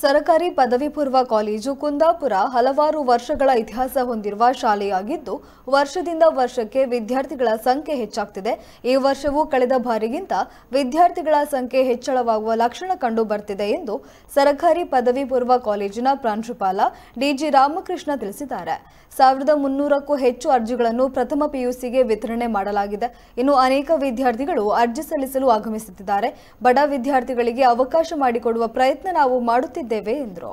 ಸರಕಾರಿ ಪದವಿ ಪೂರ್ವ ಕಾಲೇಜು ಕುಂದಾಪುರ ಹಲವಾರು ವರ್ಷಗಳ ಇತಿಹಾಸ ಹೊಂದಿರುವ ಶಾಲೆಯಾಗಿದ್ದು, ವರ್ಷದಿಂದ ವರ್ಷಕ್ಕೆ ವಿದ್ಯಾರ್ಥಿಗಳ ಸಂಖ್ಯೆ ಹೆಚ್ಚಾಗ್ತಿದೆ. ಈ ವರ್ಷವೂ ಕಳೆದ ಬಾರಿಗಿಂತ ವಿದ್ಯಾರ್ಥಿಗಳ ಸಂಖ್ಯೆ ಹೆಚ್ಚಳವಾಗುವ ಲಕ್ಷಣ ಕಂಡು ಬರ್ತಿದೆ ಎಂದು ಸರಕಾರಿ ಪದವಿ ಪೂರ್ವ ಕಾಲೇಜಿನ ಪ್ರಾಂಶುಪಾಲ ಡಿಜಿ ರಾಮಕೃಷ್ಣ ತಿಳಿಸಿದ್ದಾರೆ. ಸಾವಿರದ ಮುನ್ನೂರಕ್ಕೂ ಹೆಚ್ಚು ಅರ್ಜಿಗಳನ್ನು ಪ್ರಥಮ ಪಿಯುಸಿಗೆ ವಿತರಣೆ ಮಾಡಲಾಗಿದೆ. ಇನ್ನು ಅನೇಕ ವಿದ್ಯಾರ್ಥಿಗಳು ಅರ್ಜಿ ಸಲ್ಲಿಸಲು ಆಗಮಿಸುತ್ತಿದ್ದಾರೆ. ಬಡ ವಿದ್ಯಾರ್ಥಿಗಳಿಗೆ ಅವಕಾಶ ಮಾಡಿಕೊಡುವ ಪ್ರಯತ್ನ ನಾವು ಮಾಡುತ್ತಿದ್ದೇವೆ. देवेंद्र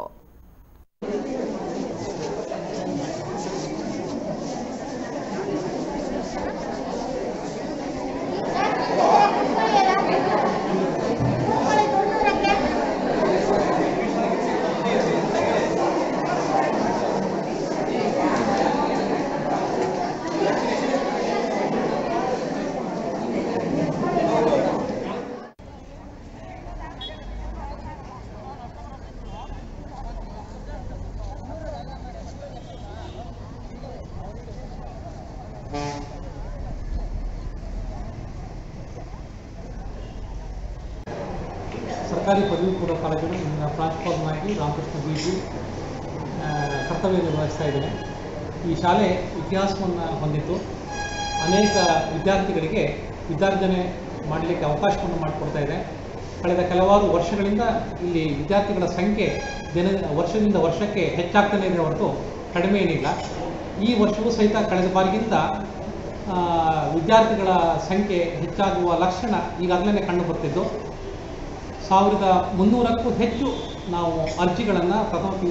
ಸರ್ಕಾರಿ ಪದವಿ ಪೂರ್ವ ಕಾಲೇಜುಗಳು ಇಲ್ಲಿನ ಪ್ರಾಂಶುಪಾಲನಾಗಿ ರಾಮಕೃಷ್ಣ ಬೀಜಿ ಕರ್ತವ್ಯ ನಿರ್ವಹಿಸ್ತಾ ಇದ್ದೇನೆ. ಈ ಶಾಲೆ ಇತಿಹಾಸವನ್ನು ಹೊಂದಿದ್ದು ಅನೇಕ ವಿದ್ಯಾರ್ಥಿಗಳಿಗೆ ವಿದ್ಯಾರ್ಜನೆ ಮಾಡಲಿಕ್ಕೆ ಅವಕಾಶವನ್ನು ಮಾಡಿಕೊಡ್ತಾ ಇದೆ. ಕಳೆದ ಕೆಲವಾರು ವರ್ಷಗಳಿಂದ ಇಲ್ಲಿ ವಿದ್ಯಾರ್ಥಿಗಳ ಸಂಖ್ಯೆ ದಿನ, ವರ್ಷದಿಂದ ವರ್ಷಕ್ಕೆ ಹೆಚ್ಚಾಗ್ತಾನೆ ಇದೆ ಹೊರತು ಕಡಿಮೆ ಏನಿಲ್ಲ. ಈ ವರ್ಷವೂ ಸಹಿತ ಕಳೆದ ಬಾರಿಗಿಂತ ವಿದ್ಯಾರ್ಥಿಗಳ ಸಂಖ್ಯೆ ಹೆಚ್ಚಾಗುವ ಲಕ್ಷಣ ಈಗಾಗಲೇ ಕಂಡು ಬರ್ತಿದ್ದು. ಸಾವಿರದ ಮುನ್ನೂರಕ್ಕೂ ಹೆಚ್ಚು ನಾವು ಅರ್ಜಿಗಳನ್ನು ಪ್ರಥಮ ಪಿ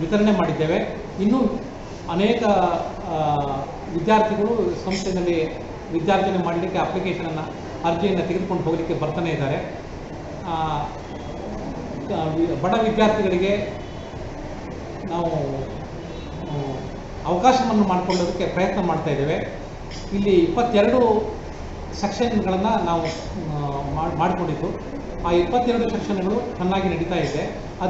ವಿತರಣೆ ಮಾಡಿದ್ದೇವೆ. ಇನ್ನೂ ಅನೇಕ ವಿದ್ಯಾರ್ಥಿಗಳು ಸಂಸ್ಥೆಯಲ್ಲಿ ವಿದ್ಯಾರ್ಜನೆ ಮಾಡಲಿಕ್ಕೆ ಅಪ್ಲಿಕೇಶನನ್ನು ಅರ್ಜಿಯನ್ನು ತೆಗೆದುಕೊಂಡು ಹೋಗಲಿಕ್ಕೆ ಬರ್ತಾನೆ ಇದ್ದಾರೆ. ಬಡ ವಿದ್ಯಾರ್ಥಿಗಳಿಗೆ ನಾವು ಅವಕಾಶವನ್ನು ಮಾಡಿಕೊಳ್ಳೋದಕ್ಕೆ ಪ್ರಯತ್ನ ಮಾಡ್ತಾ ಇದ್ದೇವೆ. ಇಲ್ಲಿ ಇಪ್ಪತ್ತೆರಡು ಸೆಕ್ಷನ್ಗಳನ್ನು ನಾವು ಮಾಡಿಕೊಂಡಿದ್ದು. ಆ ಇಪ್ಪತ್ತೆರಡು ಸೆಕ್ಷನ್ಗಳು ಚೆನ್ನಾಗಿ ನಡೀತಾ ಇದೆ.